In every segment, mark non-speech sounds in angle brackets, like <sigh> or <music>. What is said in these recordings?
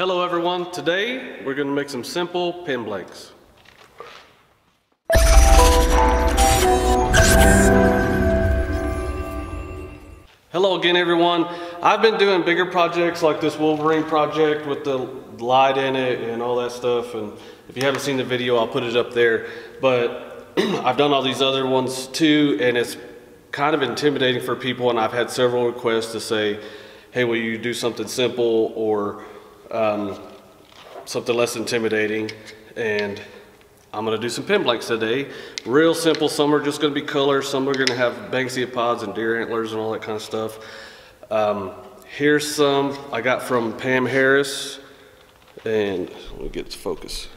Hello everyone, today we're going to make some simple pen blanks. Hello again everyone. I've been doing bigger projects like this Wolverine project with the light in it and all that stuff and if you haven't seen the video I'll put it up there but <clears throat> I've done all these other ones too and it's kind of intimidating for people and I've had several requests to say hey will you do something simple or um, something less intimidating and I'm gonna do some pen blanks today. Real simple, some are just gonna be colors, some are gonna have Banksia pods and deer antlers and all that kind of stuff. Um, here's some I got from Pam Harris and let me get to focus.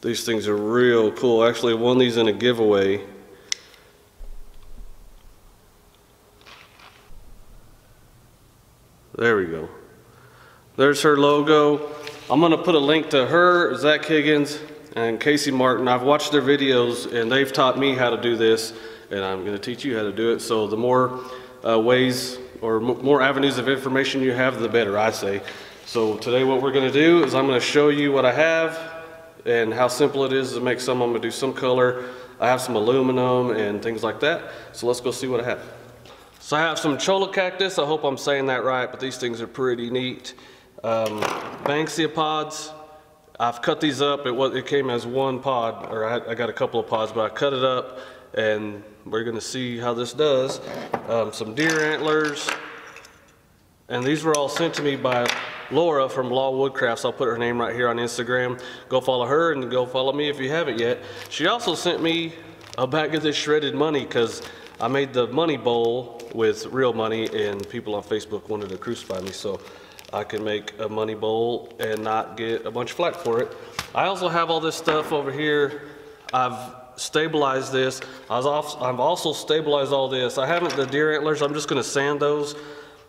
These things are real cool. Actually, I won these in a giveaway. There we go. There's her logo. I'm gonna put a link to her, Zac Higgins, and Casey Martin. I've watched their videos and they've taught me how to do this and I'm gonna teach you how to do it. So the more uh, ways or more avenues of information you have, the better, I say. So today what we're gonna do is I'm gonna show you what I have and how simple it is to make some. I'm gonna do some color. I have some aluminum and things like that. So let's go see what I have. So I have some cholla cactus. I hope I'm saying that right, but these things are pretty neat. Um, Banksia pods. I've cut these up. It was it came as one pod, or I, I got a couple of pods, but I cut it up, and we're gonna see how this does. Um, some deer antlers, and these were all sent to me by Laura from Lau Woodcrafts. I'll put her name right here on Instagram. Go follow her and go follow me if you haven't yet. She also sent me a bag of this shredded money because I made the money bowl with real money and people on Facebook wanted to crucify me. So I can make a money bowl and not get a bunch of flack for it. I also have all this stuff over here. I've stabilized this. I have also stabilized all this. I haven't the deer antlers. I'm just going to sand those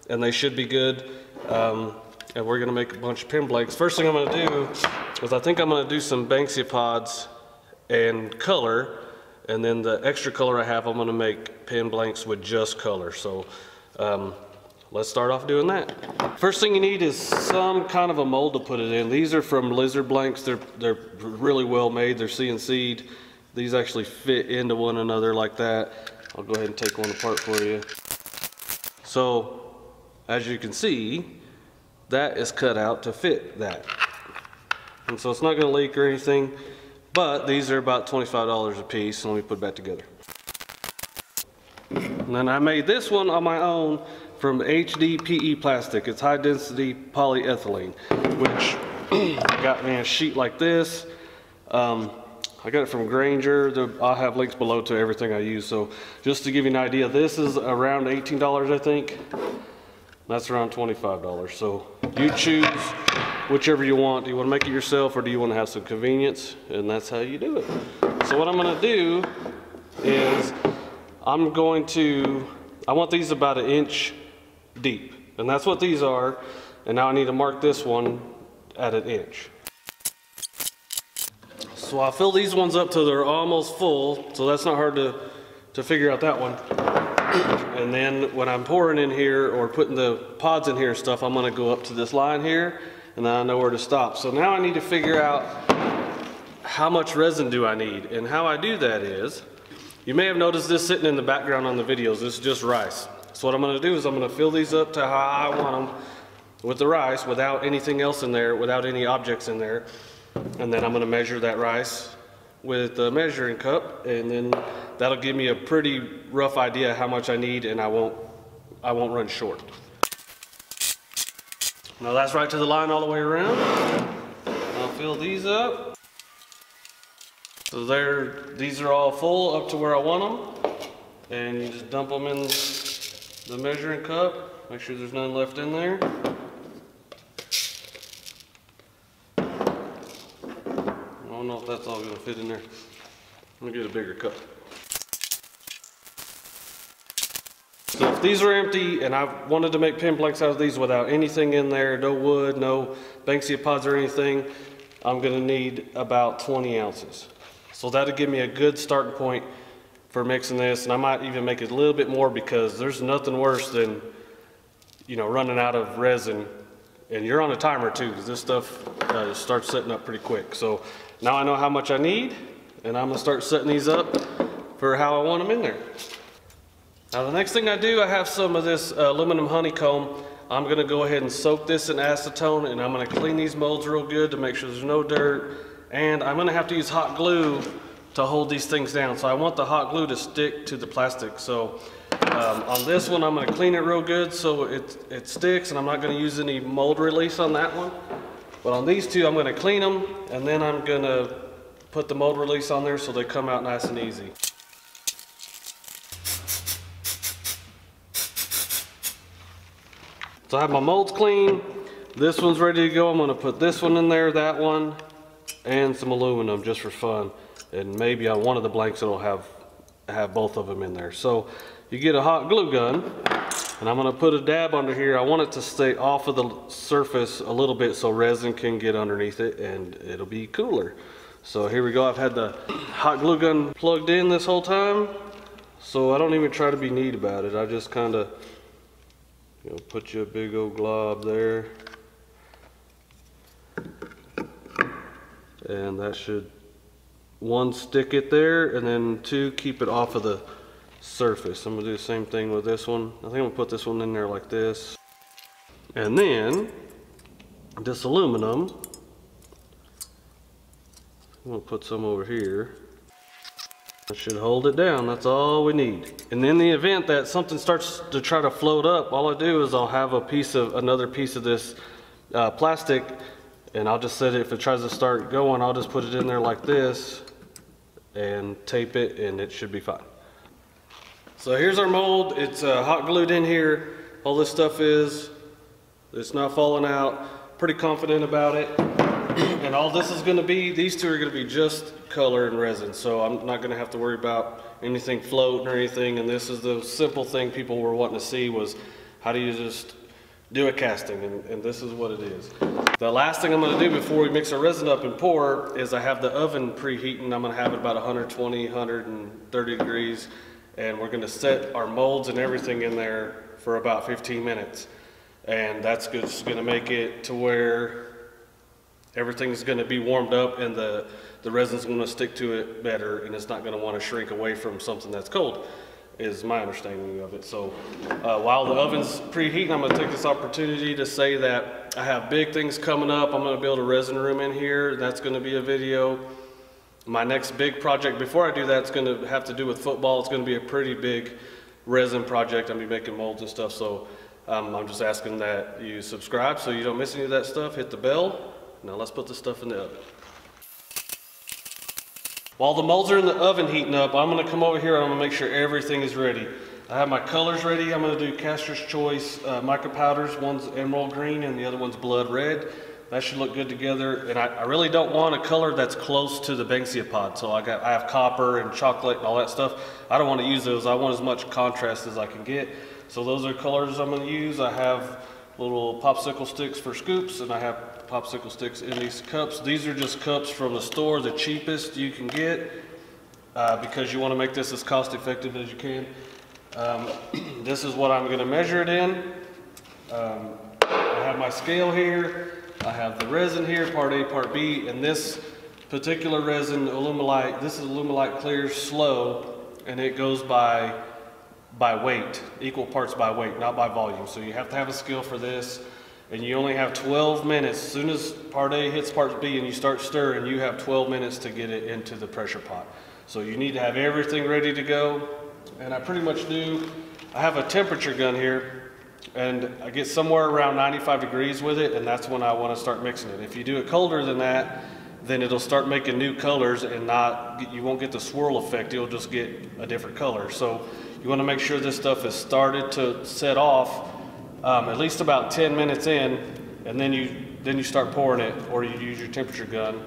and they should be good. Um, and we're going to make a bunch of pen blanks. First thing I'm going to do is I think I'm going to do some Banksia pods and color. And then the extra color I have, I'm going to make pen blanks with just color. So um, let's start off doing that. First thing you need is some kind of a mold to put it in. These are from Lizard Blanks. They're, they're really well made. They're CNC'd. These actually fit into one another like that. I'll go ahead and take one apart for you. So, as you can see, that is cut out to fit that. And so it's not gonna leak or anything, but these are about $25 a piece. and Let me put it back together. And then I made this one on my own from HDPE plastic. It's high density polyethylene, which <clears throat> got me a sheet like this. Um, I got it from Grainger. I'll have links below to everything I use. So just to give you an idea, this is around $18, I think. That's around $25. So you choose whichever you want. Do you want to make it yourself or do you want to have some convenience? And that's how you do it. So what I'm going to do is I'm going to, I want these about an inch deep. And that's what these are. And now I need to mark this one at an inch. So I fill these ones up till they're almost full. So that's not hard to, to figure out that one. <coughs> And then when I'm pouring in here or putting the pods in here and stuff, I'm gonna go up to this line here and I know where to stop. So now I need to figure out how much resin do I need? And how I do that is, you may have noticed this sitting in the background on the videos. This is just rice. So what I'm gonna do is I'm gonna fill these up to how I want them with the rice without anything else in there, without any objects in there. And then I'm gonna measure that rice with the measuring cup and then that'll give me a pretty rough idea how much I need and I won't, I won't run short. Now that's right to the line all the way around. I'll fill these up. So there, these are all full up to where I want them. And you just dump them in the measuring cup. Make sure there's none left in there. I don't know if that's all gonna fit in there. Let me get a bigger cup. These are empty and I wanted to make blanks out of these without anything in there, no wood, no Banksia pods or anything, I'm gonna need about 20 ounces. So that'll give me a good starting point for mixing this and I might even make it a little bit more because there's nothing worse than you know, running out of resin. And you're on a timer too, because this stuff uh, starts setting up pretty quick. So now I know how much I need, and I'm gonna start setting these up for how I want them in there. Now the next thing I do, I have some of this uh, aluminum honeycomb. I'm gonna go ahead and soak this in acetone and I'm gonna clean these molds real good to make sure there's no dirt. And I'm gonna have to use hot glue to hold these things down. So I want the hot glue to stick to the plastic. So um, on this one, I'm gonna clean it real good so it, it sticks and I'm not gonna use any mold release on that one. But on these two, I'm gonna clean them and then I'm gonna put the mold release on there so they come out nice and easy. So I have my molds clean. This one's ready to go. I'm gonna put this one in there, that one, and some aluminum just for fun. And maybe on one of the blanks it'll have, have both of them in there. So you get a hot glue gun, and I'm gonna put a dab under here. I want it to stay off of the surface a little bit so resin can get underneath it and it'll be cooler. So here we go. I've had the hot glue gun plugged in this whole time. So I don't even try to be neat about it. I just kind of you know, put you a big old glob there. And that should, one, stick it there, and then two, keep it off of the surface. I'm gonna do the same thing with this one. I think I'm gonna put this one in there like this. And then, this aluminum, I'm gonna put some over here. Should hold it down, that's all we need. And in the event that something starts to try to float up, all I do is I'll have a piece of, another piece of this uh, plastic and I'll just set it, if it tries to start going, I'll just put it in there like this and tape it and it should be fine. So here's our mold, it's uh, hot glued in here. All this stuff is, it's not falling out. Pretty confident about it. And all this is gonna be, these two are gonna be just color and resin. So I'm not gonna have to worry about anything floating or anything. And this is the simple thing people were wanting to see was how do you just do a casting and, and this is what it is. The last thing I'm gonna do before we mix our resin up and pour is I have the oven preheating. I'm gonna have it about 120, 130 degrees. And we're gonna set our molds and everything in there for about 15 minutes. And that's just gonna make it to where everything's going to be warmed up and the, the resin's going to stick to it better and it's not going to want to shrink away from something that's cold is my understanding of it. So uh, while the oven's preheating, I'm going to take this opportunity to say that I have big things coming up. I'm going to build a resin room in here. That's going to be a video. My next big project, before I do that is going to have to do with football. It's going to be a pretty big resin project. I'm going to be making molds and stuff. So um, I'm just asking that you subscribe so you don't miss any of that stuff. Hit the bell now let's put the stuff in the oven. While the molds are in the oven heating up, I'm gonna come over here and I'm gonna make sure everything is ready. I have my colors ready. I'm gonna do Caster's Choice uh, mica powders. One's emerald green and the other one's blood red. That should look good together. And I, I, really don't want a color that's close to the Banksia pod. So I got I have copper and chocolate and all that stuff. I don't want to use those. I want as much contrast as I can get. So those are colors I'm gonna use. I have little popsicle sticks for scoops and I have popsicle sticks in these cups. These are just cups from the store, the cheapest you can get uh, because you want to make this as cost effective as you can. Um, <clears throat> this is what I'm going to measure it in. Um, I have my scale here. I have the resin here, part A, part B, and this particular resin, Alumilite, this is Alumilite Clear Slow, and it goes by by weight, equal parts by weight, not by volume. So you have to have a scale for this and you only have 12 minutes. As soon as part A hits part B and you start stirring, you have 12 minutes to get it into the pressure pot. So you need to have everything ready to go. And I pretty much do. I have a temperature gun here and I get somewhere around 95 degrees with it and that's when I want to start mixing it. If you do it colder than that, then it'll start making new colors and not, you won't get the swirl effect, you'll just get a different color. So you want to make sure this stuff is started to set off um, at least about 10 minutes in, and then you, then you start pouring it, or you use your temperature gun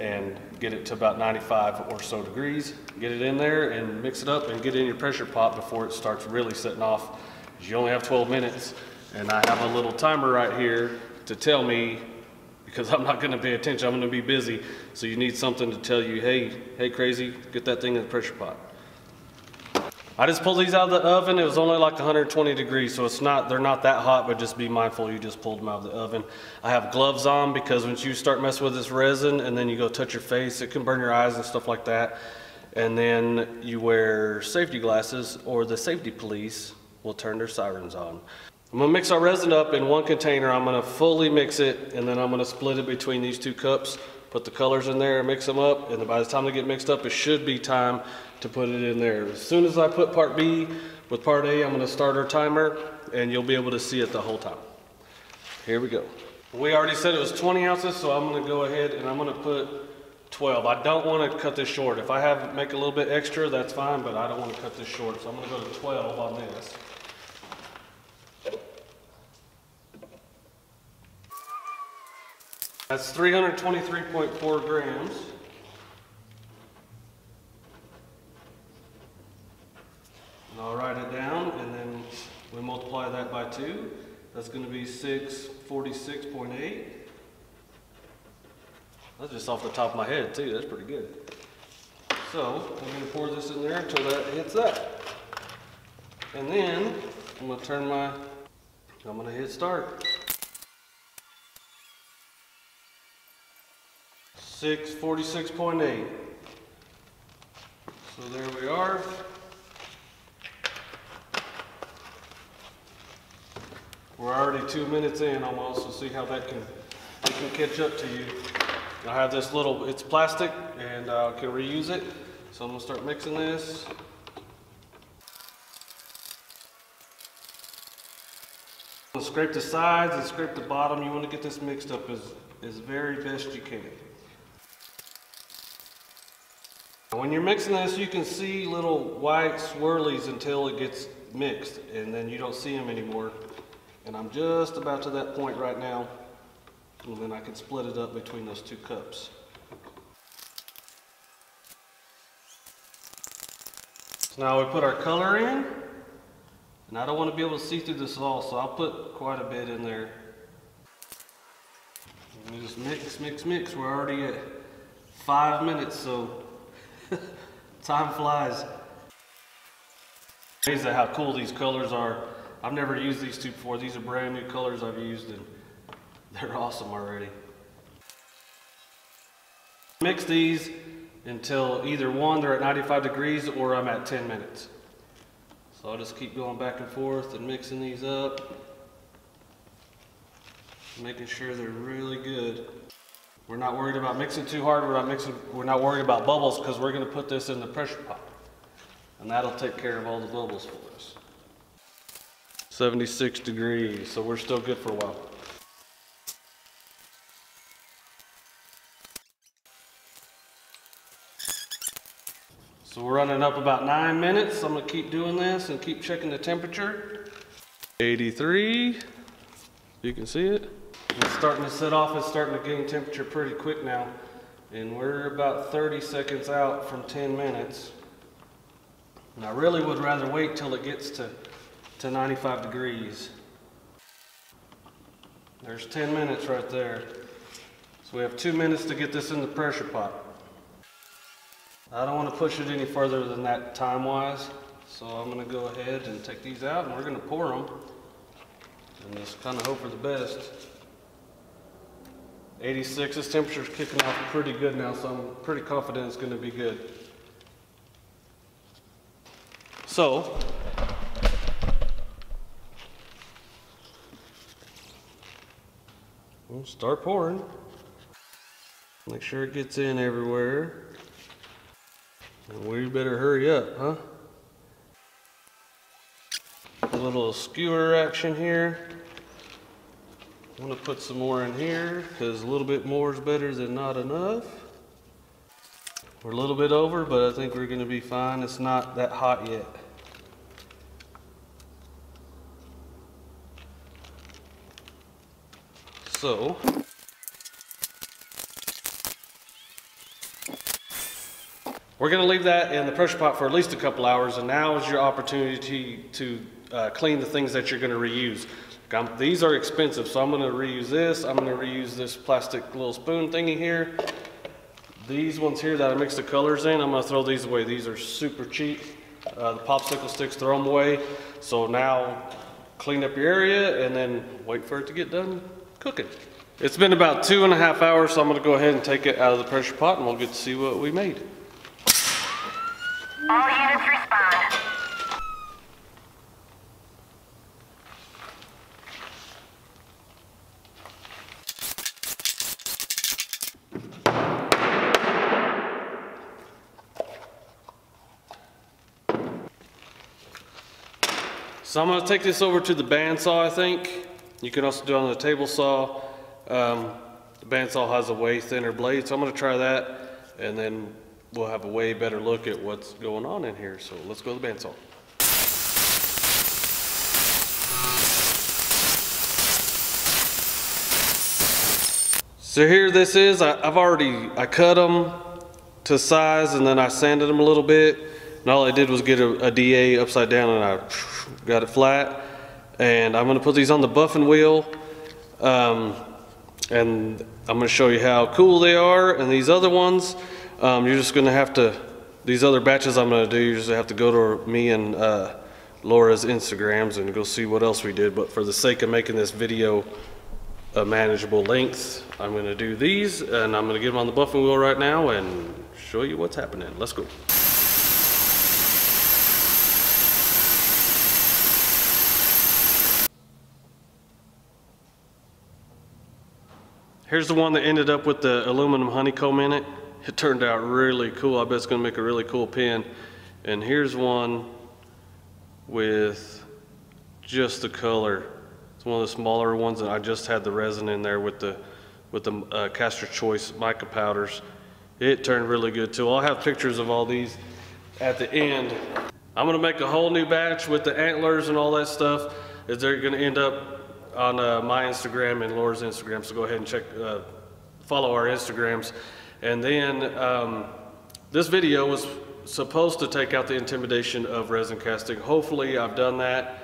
and get it to about 95 or so degrees. Get it in there and mix it up and get in your pressure pot before it starts really setting off. You only have 12 minutes, and I have a little timer right here to tell me because I'm not going to pay attention. I'm going to be busy. So you need something to tell you, hey, hey, crazy, get that thing in the pressure pot. I just pulled these out of the oven. It was only like 120 degrees, so it's not, they're not that hot, but just be mindful you just pulled them out of the oven. I have gloves on because once you start messing with this resin and then you go touch your face, it can burn your eyes and stuff like that. And then you wear safety glasses or the safety police will turn their sirens on. I'm gonna mix our resin up in one container. I'm gonna fully mix it and then I'm gonna split it between these two cups, put the colors in there, mix them up, and by the time they get mixed up, it should be time to put it in there. As soon as I put part B with part A, I'm gonna start our timer and you'll be able to see it the whole time. Here we go. We already said it was 20 ounces, so I'm gonna go ahead and I'm gonna put 12. I don't wanna cut this short. If I have, make a little bit extra, that's fine, but I don't wanna cut this short, so I'm gonna go to 12 on this. That's 323.4 grams. And I'll write it down and then we multiply that by two. That's gonna be six forty-six point eight. That's just off the top of my head too, that's pretty good. So, I'm gonna pour this in there until that hits up. And then, I'm gonna turn my, I'm gonna hit start. Six forty-six point eight. So there we are. We're already two minutes in almost, so see how that can, it can catch up to you. I have this little, it's plastic and I can reuse it. So I'm gonna start mixing this. Scrape the sides and scrape the bottom. You wanna get this mixed up as, as very best you can. When you're mixing this, you can see little white swirlies until it gets mixed and then you don't see them anymore. And I'm just about to that point right now. And then I can split it up between those two cups. So now we put our color in. And I don't want to be able to see through this all, so I'll put quite a bit in there. And just mix, mix, mix. We're already at five minutes, so time flies. Amazing how cool these colors are. I've never used these two before. These are brand new colors I've used and they're awesome already. Mix these until either one, they're at 95 degrees or I'm at 10 minutes. So I'll just keep going back and forth and mixing these up. Making sure they're really good. We're not worried about mixing too hard. We're not mixing, we're not worried about bubbles because we're gonna put this in the pressure pot. And that'll take care of all the bubbles for us. 76 degrees, so we're still good for a while. So we're running up about nine minutes. I'm gonna keep doing this and keep checking the temperature. 83, you can see it. It's starting to set off, it's starting to gain temperature pretty quick now. And we're about 30 seconds out from 10 minutes. And I really would rather wait till it gets to to 95 degrees. There's 10 minutes right there. So we have two minutes to get this in the pressure pot. I don't want to push it any further than that time-wise. So I'm going to go ahead and take these out and we're going to pour them. And just kind of hope for the best. 86, this temperature's kicking off pretty good now, so I'm pretty confident it's going to be good. So, We'll start pouring. Make sure it gets in everywhere. And we better hurry up, huh? A little skewer action here. I'm gonna put some more in here because a little bit more is better than not enough. We're a little bit over, but I think we're gonna be fine. It's not that hot yet. So, we're to leave that in the pressure pot for at least a couple hours, and now is your opportunity to uh, clean the things that you're to reuse. I'm, these are expensive, so I'm going to reuse this. I'm going to reuse this plastic little spoon thingy here. These ones here that I mixed the colors in, I'm to throw these away. These are super cheap. uh, the popsicle sticks, throw them away. So now clean up your area and then wait for it to get done cooking. It's been about two and a half hours, so I'm gonna go ahead and take it out of the pressure pot and we'll get to see what we made. All units So I'm gonna take this over to the bandsaw, I think. You can also do it on the table saw. Um, the bandsaw has a way thinner blade, so I'm gonna try that, and then we'll have a way better look at what's going on in here. So let's go to the bandsaw. So here this is, I, I've already, I cut them to size and then I sanded them a little bit. And all I did was get a, a DA upside down and I got it flat. And I'm gonna put these on the buffing wheel. Um, and I'm gonna show you how cool they are. And these other ones, um, you're just gonna have to, these other batches I'm gonna do, you just have to go to me and uh, Laura's Instagrams and go see what else we did. But for the sake of making this video a manageable length, I'm gonna do these and I'm gonna get them on the buffing wheel right now and show you what's happening. Let's go. Here's the one that ended up with the aluminum honeycomb in it. It turned out really cool. I bet it's gonna make a really cool pen. And here's one with just the color. It's one of the smaller ones and I just had the resin in there with the with the uh, Castor Choice mica powders. It turned really good too. I'll have pictures of all these at the end. I'm gonna make a whole new batch with the antlers and all that stuff. Is they're gonna end up on uh, my Instagram and Laura's Instagram. So go ahead and check, uh, follow our Instagrams. And then um, this video was supposed to take out the intimidation of resin casting. Hopefully I've done that.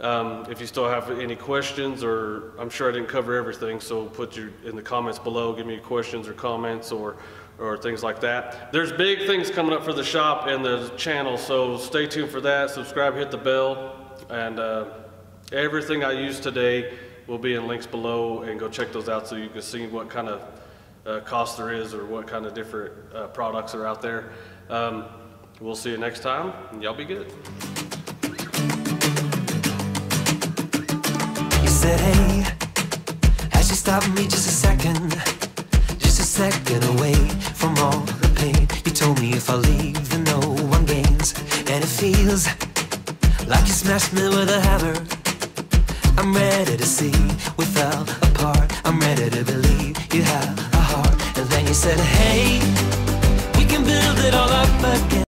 Um, if you still have any questions or I'm sure I didn't cover everything, so put your in the comments below, give me questions or comments or or things like that. There's big things coming up for the shop and the channel, so stay tuned for that. Subscribe, hit the bell, and uh, everything I use today will be in links below and go check those out so you can see what kind of uh, cost there is or what kind of different uh, products are out there. Um, we'll see you next time, and y'all be good. You said, hey, stopped me just a second? Just a second away from all the pain. You told me if I leave, then no one gains. And it feels like you smashed me with a hammer. I'm ready to see we fell apart. I'm ready to believe you have a heart. And then you said, Hey, we can build it all up again.